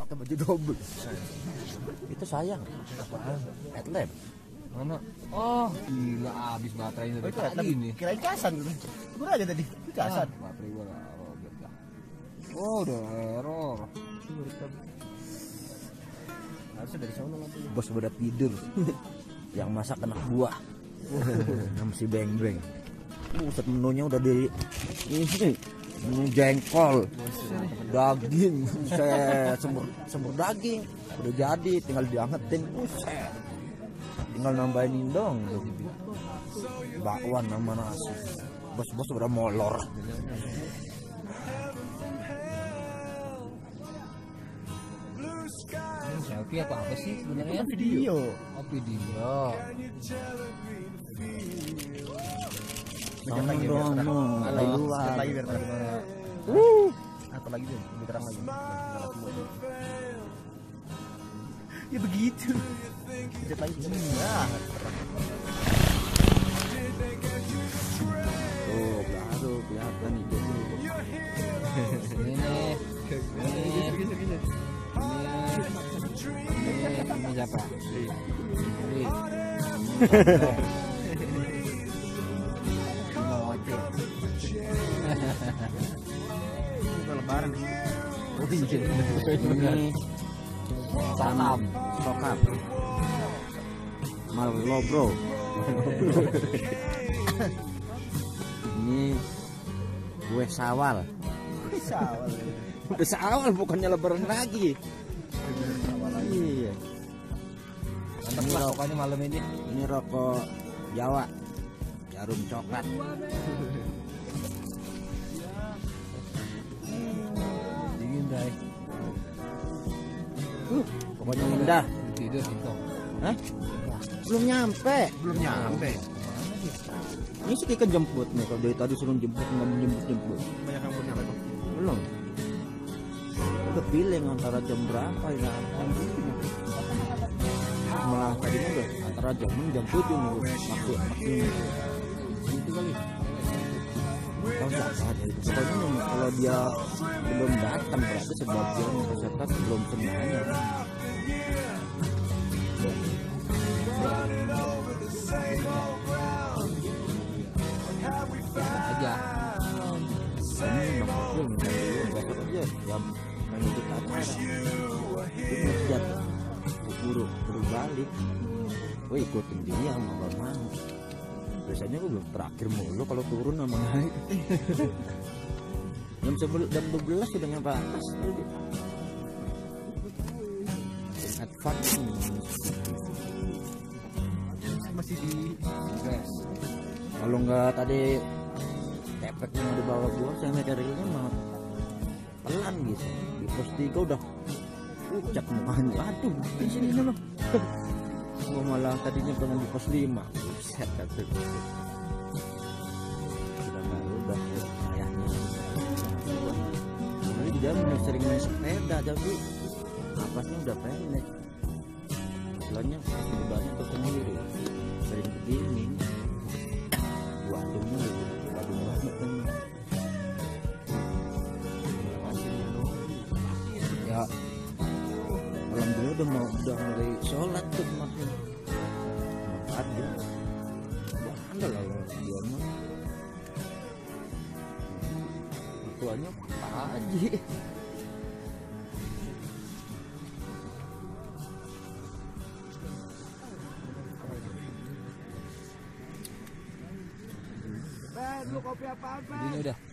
pakai baju double. Itu sayang. Headlamp Mana? Oh, gila habis baterainya oh, dari itu tadi ini. kirain gitu gue aja tadi. Itu casan Ah, baterai gua nggak robek dah. Oh, udah error. harusnya dari sana bos udah tidur. Yang masak anak buah. Sama si beng beng. Buset menunya udah di ini jengkol daging buset. Semur semur daging udah jadi tinggal diangetin buset. Tinggal nambahin dong. Bakwan sama nasi. Bos bos udah molor. Selfie apa apa sih sebenarnya? video. Oh, video. Biar dong terang. lagi biar terang atau lagi deh lebih terang lagi semua. ya begitu dikit lagi ya tuh baru kelihatan nih. Ini. Ini. Ini. Ini siapa? Ini. Lebaran Oh, iya. ini Salam. sokap. Marlo bro. Ini gue sawal. Bisa awal udah sawal bukannya lebaran lagi. Iya. Mantap lah pokoknya malam ini. ini rokok Jawa. Jarum coklat pokoknya indah. Tidur itu. Hah? belum nyampe. Belum nyampe. Ini sih kayak jemput nih kalau dari tadi suruh jemput nggak mau jemput jemput. Banyak yang belum nyampe tuh belum. Udah pilih antara jam berapa ya malah tadinya udah antara jam 6 jam 7 nih waktu waktu itu kali. Tahu siapa ada itu pokoknya kalau dia belum datang berarti sebagian peserta belum balik. Gue ikutin dia mau gak mau biasanya gue belum terakhir mulu kalau turun sama naik jam sebelum jam 12 sudah nyampe atas. Advance masih di Stress. kalau nggak tadi tepek yang di bawah gua saya materialnya mah pelan gitu. Di pos tiga udah pucat mukanya aduh di sini mah gua malah tadinya pengen di pos lima. Buset kata sudah nggak udah ayahnya tapi dia memang sering main sepeda jadi napasnya udah pendek. Istilahnya bebannya tuh sendiri. Sering begini. Wadungnya wadung banget kan udah mau udah mulai sholat tuh kemarin. Ada ada lah ya dia mah. Tuanya Pak Haji Ini udah.